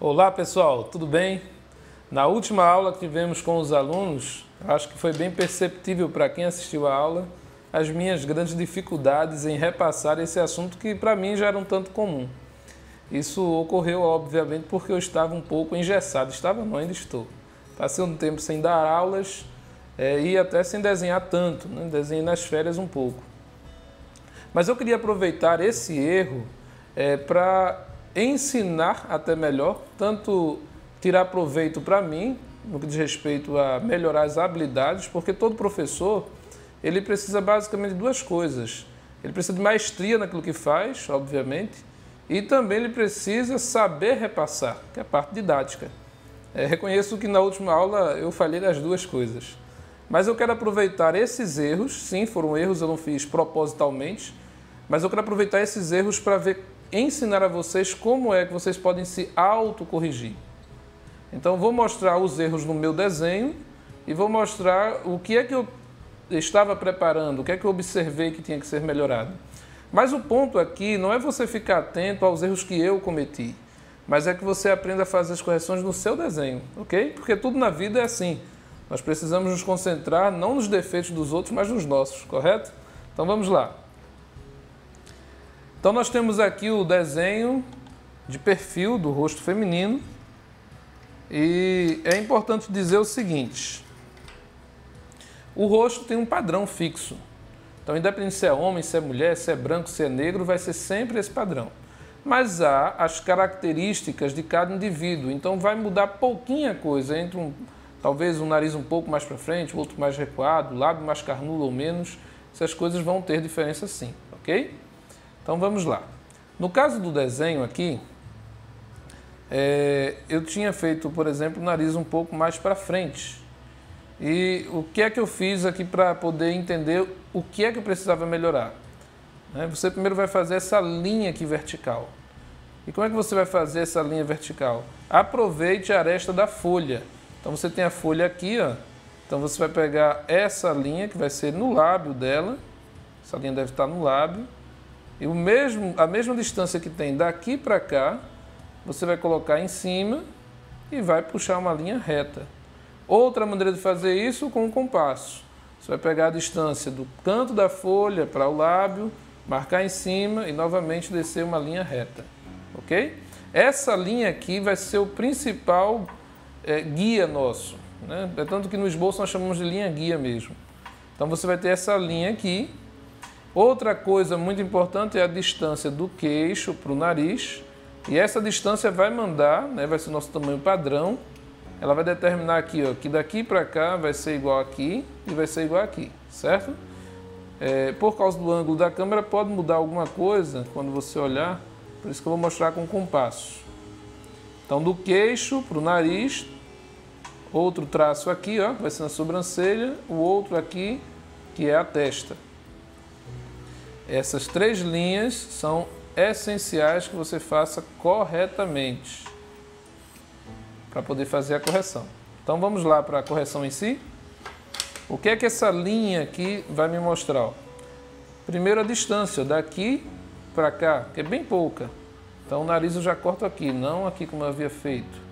Olá pessoal, tudo bem? Na última aula que tivemos com os alunos, acho que foi bem perceptível para quem assistiu a aula as minhas grandes dificuldades em repassar esse assunto que para mim já era um tanto comum. Isso ocorreu, obviamente, porque eu estava um pouco engessado. Estava, não, ainda estou. Passei um tempo sem dar aulas é, e até sem desenhar tanto, né? desenhei nas férias um pouco. Mas eu queria aproveitar esse erro é, para ensinar até melhor, tanto tirar proveito para mim, no que diz respeito a melhorar as habilidades, porque todo professor ele precisa basicamente de duas coisas. Ele precisa de maestria naquilo que faz, obviamente, e também ele precisa saber repassar, que é a parte didática. É, reconheço que na última aula eu falei das duas coisas. Mas eu quero aproveitar esses erros, sim, foram erros, eu não fiz propositalmente, mas eu quero aproveitar esses erros para ver, ensinar a vocês como é que vocês podem se autocorrigir. Então vou mostrar os erros no meu desenho e vou mostrar o que é que eu estava preparando, o que é que eu observei que tinha que ser melhorado. Mas o ponto aqui não é você ficar atento aos erros que eu cometi, mas é que você aprenda a fazer as correções no seu desenho, ok? Porque tudo na vida é assim. Nós precisamos nos concentrar não nos defeitos dos outros, mas nos nossos, correto? Então vamos lá. Então nós temos aqui o desenho de perfil do rosto feminino e é importante dizer o seguinte: o rosto tem um padrão fixo. Então, independente se é homem, se é mulher, se é branco, se é negro, vai ser sempre esse padrão. Mas há as características de cada indivíduo, então vai mudar pouquinha coisa entre um talvez um nariz um pouco mais para frente, outro mais recuado, lábio mais carnudo ou menos, essas coisas vão ter diferença sim, ok? Então vamos lá. No caso do desenho aqui, é, eu tinha feito, por exemplo, o nariz um pouco mais para frente. E o que é que eu fiz aqui para poder entender o que é que eu precisava melhorar? Né? Você primeiro vai fazer essa linha aqui vertical. E como é que você vai fazer essa linha vertical? Aproveite a aresta da folha. Então você tem a folha aqui, ó. Então você vai pegar essa linha que vai ser no lábio dela. Essa linha deve estar no lábio. E o mesmo, a mesma distância que tem daqui para cá, você vai colocar em cima e vai puxar uma linha reta. Outra maneira de fazer isso com um compasso. Você vai pegar a distância do canto da folha para o lábio, marcar em cima e novamente descer uma linha reta. Ok? Essa linha aqui vai ser o principal é, guia nosso. Né? É tanto que no esboço nós chamamos de linha guia mesmo. Então você vai ter essa linha aqui. Outra coisa muito importante é a distância do queixo para o nariz. E essa distância vai mandar, né, vai ser o nosso tamanho padrão. Ela vai determinar aqui, ó, que daqui para cá vai ser igual aqui e vai ser igual aqui, certo? É, por causa do ângulo da câmera pode mudar alguma coisa quando você olhar, por isso que eu vou mostrar com compasso. Então do queixo para o nariz Outro traço aqui, ó, vai ser na sobrancelha, o outro aqui, que é a testa. Essas três linhas são essenciais que você faça corretamente para poder fazer a correção. Então vamos lá para a correção em si. O que é que essa linha aqui vai me mostrar? Primeiro a distância, daqui para cá, que é bem pouca. Então o nariz eu já corto aqui, não aqui como eu havia feito.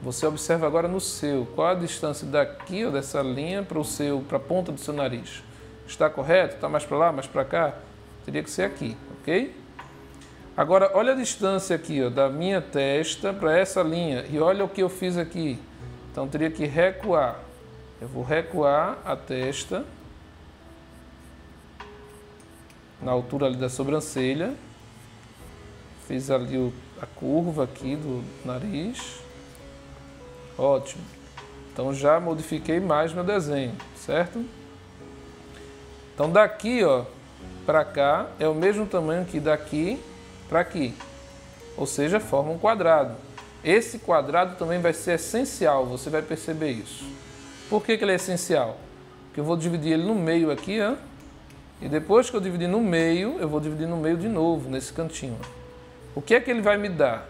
Você observa agora no seu, qual a distância daqui, ó, dessa linha, para o seu, para a ponta do seu nariz. Está correto? Está mais para lá, mais para cá? Teria que ser aqui, ok? Agora, olha a distância aqui, ó, da minha testa para essa linha. E olha o que eu fiz aqui. Então, teria que recuar. Eu vou recuar a testa na altura ali da sobrancelha. Fiz ali o, a curva aqui do nariz. Ótimo. Então já modifiquei mais meu desenho, certo? Então daqui, ó, para cá é o mesmo tamanho que daqui para aqui. Ou seja, forma um quadrado. Esse quadrado também vai ser essencial, você vai perceber isso. Por que, que ele é essencial? Porque eu vou dividir ele no meio aqui, ó. E depois que eu dividir no meio, eu vou dividir no meio de novo, nesse cantinho. O que é que ele vai me dar?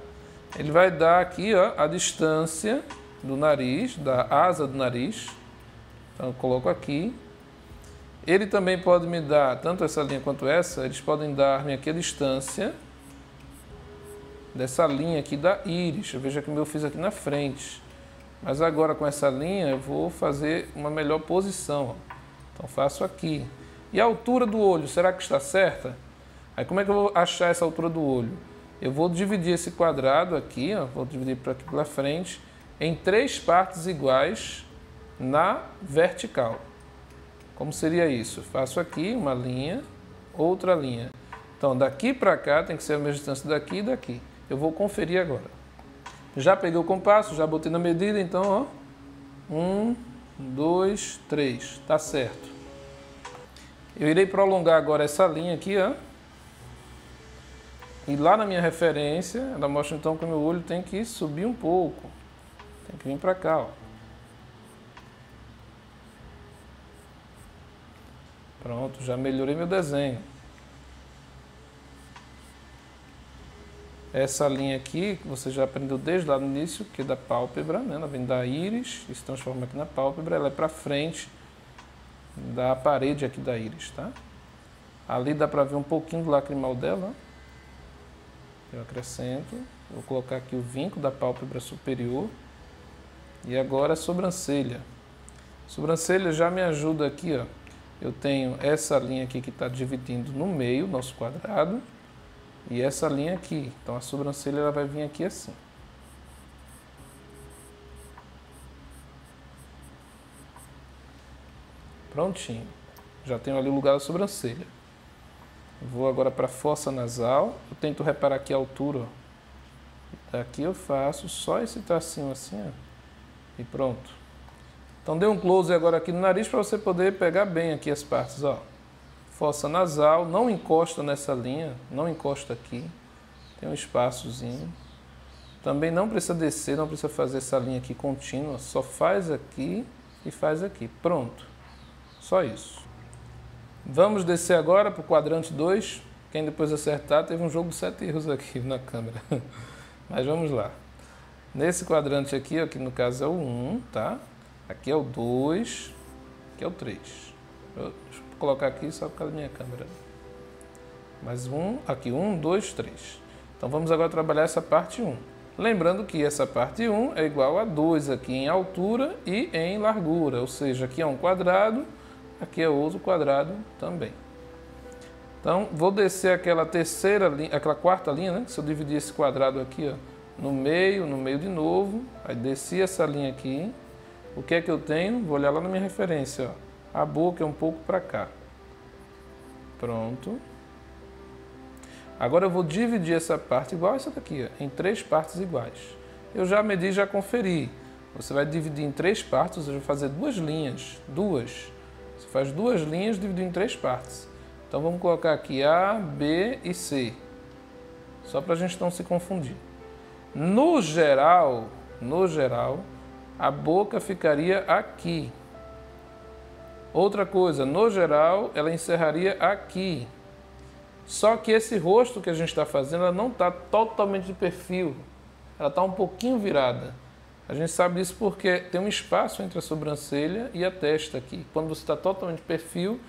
Ele vai dar aqui ó, a distância do nariz, da asa do nariz. Então eu coloco aqui. Ele também pode me dar, tanto essa linha quanto essa, eles podem dar-me aqui a distância dessa linha aqui da íris. Veja que eu fiz aqui na frente. Mas agora com essa linha eu vou fazer uma melhor posição. Então faço aqui. E a altura do olho, será que está certa? Aí como é que eu vou achar essa altura do olho? Eu vou dividir esse quadrado aqui, ó, vou dividir para aqui pela frente, em três partes iguais na vertical. Como seria isso? Faço aqui uma linha, outra linha. Então daqui para cá tem que ser a mesma distância daqui e daqui. Eu vou conferir agora. Já peguei o compasso, já botei na medida, então ó, um, dois, três, tá certo. Eu irei prolongar agora essa linha aqui, ó. E lá na minha referência, ela mostra então que o meu olho tem que subir um pouco. Tem que vir para cá, ó. Pronto, já melhorei meu desenho. Essa linha aqui, você já aprendeu desde lá no início, que é da pálpebra, né? ela vem da íris e se transforma aqui na pálpebra, ela é para frente da parede aqui da íris, tá? Ali dá para ver um pouquinho do lacrimal dela, eu acrescento, vou colocar aqui o vinco da pálpebra superior e agora a sobrancelha. Sobrancelha já me ajuda aqui, ó. Eu tenho essa linha aqui que está dividindo no meio, nosso quadrado, e essa linha aqui. Então a sobrancelha ela vai vir aqui assim. Prontinho. Já tenho ali o lugar da sobrancelha. Vou agora para a fossa nasal. Eu tento reparar aqui a altura. Ó. Daqui eu faço só esse tracinho assim, ó. E pronto. Então dê um close agora aqui no nariz para você poder pegar bem aqui as partes, ó. Fossa nasal, não encosta nessa linha, não encosta aqui. Tem um espaçozinho. Também não precisa descer, não precisa fazer essa linha aqui contínua, só faz aqui e faz aqui. Pronto. Só isso. Vamos descer agora para o quadrante 2. Quem depois acertar, teve um jogo de sete erros aqui na câmera. Mas vamos lá. Nesse quadrante aqui, aqui no caso é o 1, tá? Aqui é o 2, aqui é o 3. Deixa eu colocar aqui só por causa da minha câmera. Mais um, aqui 1, 2, 3. Então vamos agora trabalhar essa parte 1. Lembrando que essa parte 1 é igual a 2 aqui em altura e em largura, ou seja, aqui é um quadrado aqui é outro quadrado também. Então, vou descer aquela terceira linha, aquela quarta linha, né? Se eu dividir esse quadrado aqui, ó, no meio, no meio de novo, aí desci essa linha aqui. O que é que eu tenho? Vou olhar lá na minha referência, ó. A boca é um pouco para cá. Pronto. Agora eu vou dividir essa parte igual essa daqui, ó, em três partes iguais. Eu já medi, já conferi. Você vai dividir em três partes, eu vou fazer duas linhas, duas. Você faz duas linhas dividido em três partes. Então vamos colocar aqui A, B e C. Só para a gente não se confundir. No geral, no geral, a boca ficaria aqui. Outra coisa, no geral, ela encerraria aqui. Só que esse rosto que a gente está fazendo, ela não está totalmente de perfil. Ela está um pouquinho virada. A gente sabe disso porque tem um espaço entre a sobrancelha e a testa aqui. Quando você está totalmente de perfil,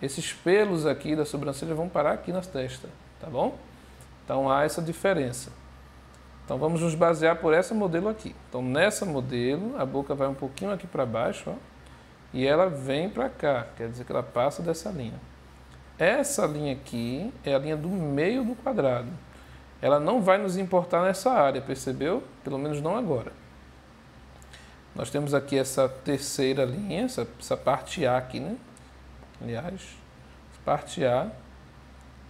esses pelos aqui da sobrancelha vão parar aqui na testa, tá bom? Então há essa diferença. Então vamos nos basear por essa modelo aqui. Então nessa modelo, a boca vai um pouquinho aqui para baixo, ó, e ela vem para cá, quer dizer que ela passa dessa linha. Essa linha aqui é a linha do meio do quadrado. Ela não vai nos importar nessa área, percebeu? Pelo menos não agora. Nós temos aqui essa terceira linha, essa, essa parte A aqui, né? Aliás, parte A.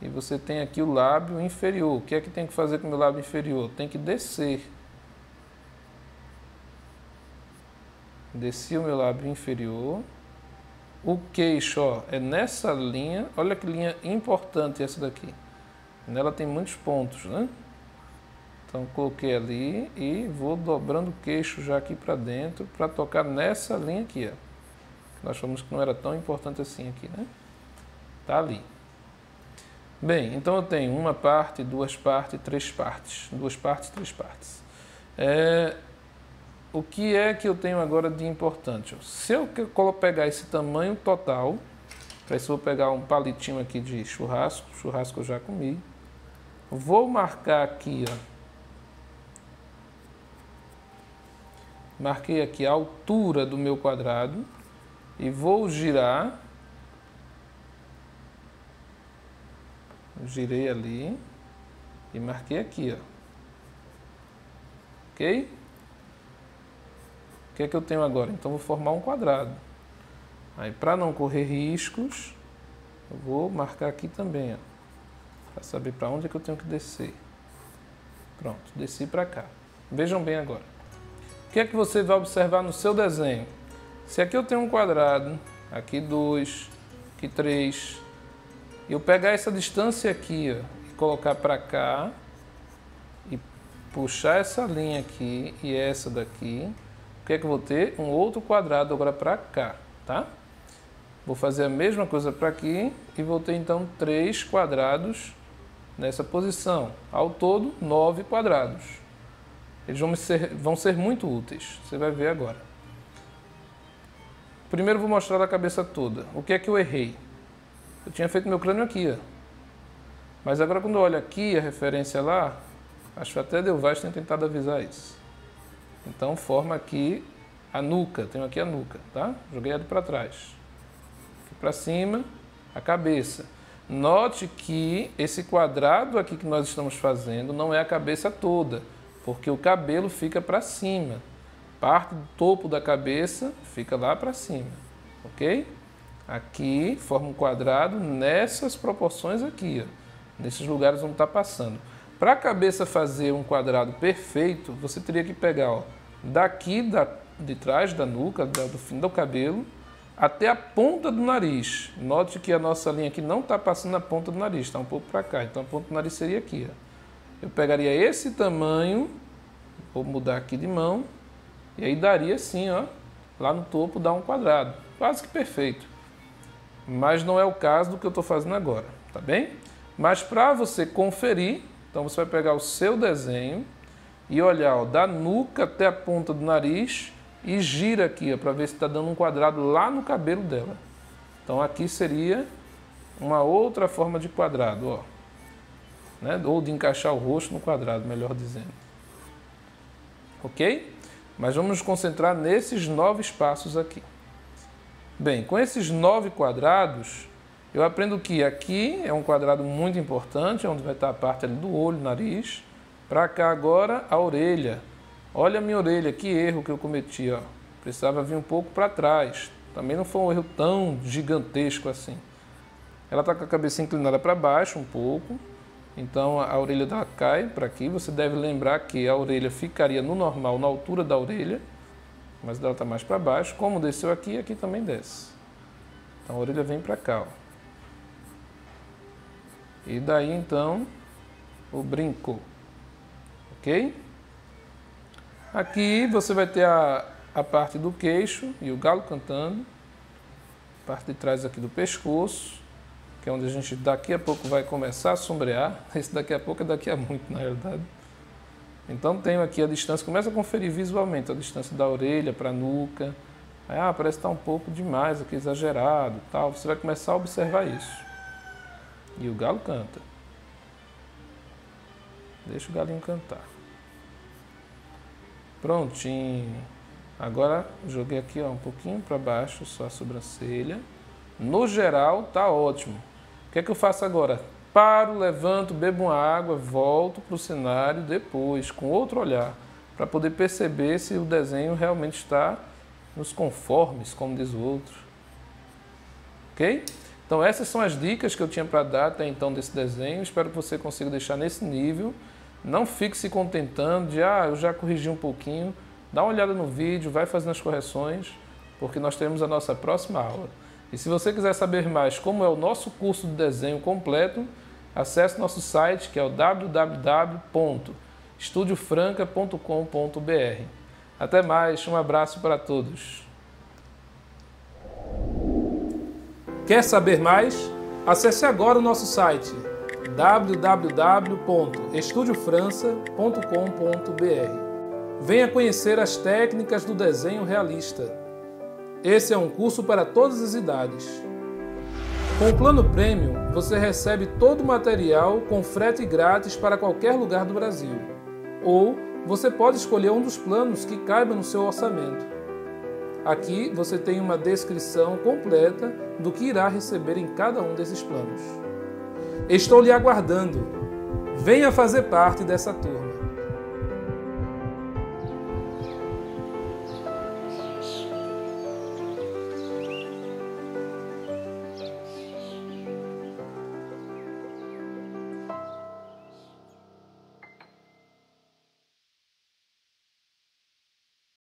E você tem aqui o lábio inferior. O que é que tem que fazer com o meu lábio inferior? Tem que descer. Desci o meu lábio inferior. O queixo, ó, é nessa linha. Olha que linha importante essa daqui. Nela tem muitos pontos, né? Então coloquei ali e vou dobrando o queixo já aqui para dentro para tocar nessa linha aqui, ó. Nós falamos que não era tão importante assim aqui, né? Tá ali. Bem, então eu tenho uma parte, duas partes, três partes. Duas partes, três partes. É, o que é que eu tenho agora de importante? Se eu pegar esse tamanho total, para isso eu vou pegar um palitinho aqui de churrasco, churrasco eu já comi. Vou marcar aqui, ó. Marquei aqui a altura do meu quadrado e vou girar Girei ali e marquei aqui, ó. Ok? O que é que eu tenho agora? Então vou formar um quadrado. Aí para não correr riscos, eu vou marcar aqui também, ó, para saber para onde é que eu tenho que descer. Pronto, desci para cá. Vejam bem agora. O que é que você vai observar no seu desenho? Se aqui eu tenho um quadrado, aqui dois, aqui três, eu pegar essa distância aqui ó, e colocar para cá, e puxar essa linha aqui e essa daqui, o que é que eu vou ter? Um outro quadrado agora para cá, tá? Vou fazer a mesma coisa para aqui e vou ter então três quadrados nessa posição. Ao todo, nove quadrados. Eles vão ser, vão ser muito úteis. Você vai ver agora. Primeiro vou mostrar a cabeça toda. O que é que eu errei? Eu tinha feito meu crânio aqui, ó. Mas agora quando eu olho aqui, a referência lá, acho que até Del Vaz tem tentado avisar isso. Então forma aqui a nuca, tenho aqui a nuca, tá? Joguei ela para trás. Aqui para cima, a cabeça. Note que esse quadrado aqui que nós estamos fazendo não é a cabeça toda, porque o cabelo fica para cima parte do topo da cabeça fica lá para cima, ok? Aqui forma um quadrado nessas proporções aqui, ó, nesses lugares onde está passando. Para a cabeça fazer um quadrado perfeito, você teria que pegar ó, daqui da, de trás da nuca, da, do fim do cabelo, até a ponta do nariz. Note que a nossa linha aqui não está passando na ponta do nariz, está um pouco para cá. Então a ponta do nariz seria aqui. Ó. Eu pegaria esse tamanho, vou mudar aqui de mão, e aí daria assim, ó, lá no topo dá um quadrado, quase que perfeito. Mas não é o caso do que eu estou fazendo agora, tá bem? Mas para você conferir, então você vai pegar o seu desenho e olhar ó, da nuca até a ponta do nariz e gira aqui para ver se está dando um quadrado lá no cabelo dela. Então aqui seria uma outra forma de quadrado, ó. Né? ou de encaixar o rosto no quadrado, melhor dizendo. Ok? Mas vamos nos concentrar nesses nove espaços aqui. Bem, com esses nove quadrados, eu aprendo que aqui é um quadrado muito importante, onde vai estar a parte do olho, nariz. Para cá agora, a orelha. Olha a minha orelha, que erro que eu cometi. Ó. Precisava vir um pouco para trás. Também não foi um erro tão gigantesco assim. Ela está com a cabeça inclinada para baixo um pouco. Então a orelha dela cai para aqui. Você deve lembrar que a orelha ficaria no normal, na altura da orelha, mas dela está mais para baixo. Como desceu aqui, aqui também desce. Então a orelha vem para cá. Ó. E daí então o brinco. Ok? Aqui você vai ter a, a parte do queixo e o galo cantando. Parte de trás aqui do pescoço que é onde a gente daqui a pouco vai começar a sombrear. Esse daqui a pouco é daqui a muito, na realidade. Então tenho aqui a distância, começa a conferir visualmente a distância da orelha para a nuca. ah, parece estar tá um pouco demais aqui, exagerado, tal. Você vai começar a observar isso. E o galo canta. Deixa o galinho cantar. Prontinho. Agora joguei aqui ó, um pouquinho para baixo, só a sobrancelha. No geral, tá ótimo. O que é que eu faço agora? Paro, levanto, bebo uma água, volto para o cenário depois, com outro olhar, para poder perceber se o desenho realmente está nos conformes, como diz o outro. Ok? Então essas são as dicas que eu tinha para dar até então desse desenho. Espero que você consiga deixar nesse nível. Não fique se contentando de, ah, eu já corrigi um pouquinho. Dá uma olhada no vídeo, vai fazendo as correções, porque nós temos a nossa próxima aula. E se você quiser saber mais como é o nosso curso de desenho completo, acesse nosso site que é o www.estudiofranca.com.br. Até mais, um abraço para todos. Quer saber mais? Acesse agora o nosso site www.estudiofrança.com.br. Venha conhecer as técnicas do desenho realista esse é um curso para todas as idades. Com o plano Premium, você recebe todo o material com frete grátis para qualquer lugar do Brasil. Ou você pode escolher um dos planos que caiba no seu orçamento. Aqui você tem uma descrição completa do que irá receber em cada um desses planos. Estou lhe aguardando. Venha fazer parte dessa turma.